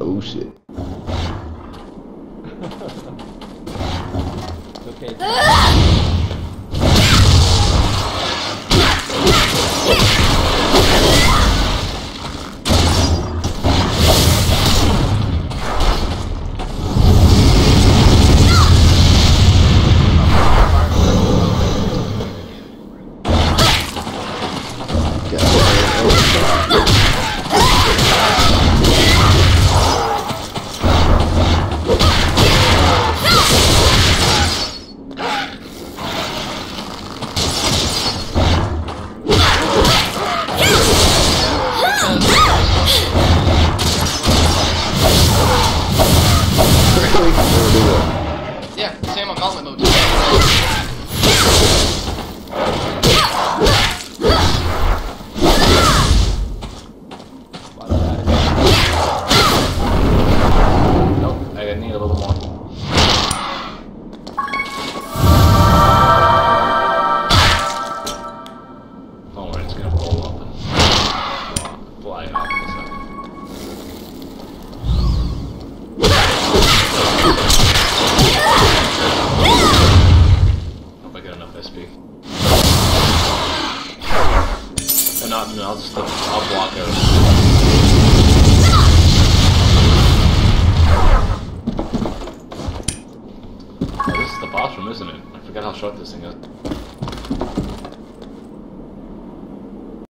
Oh shit. okay. Ah! helmet mode. to speak. Or not, no, I'll just, I'll block her. isn't it? I forgot how short this thing is.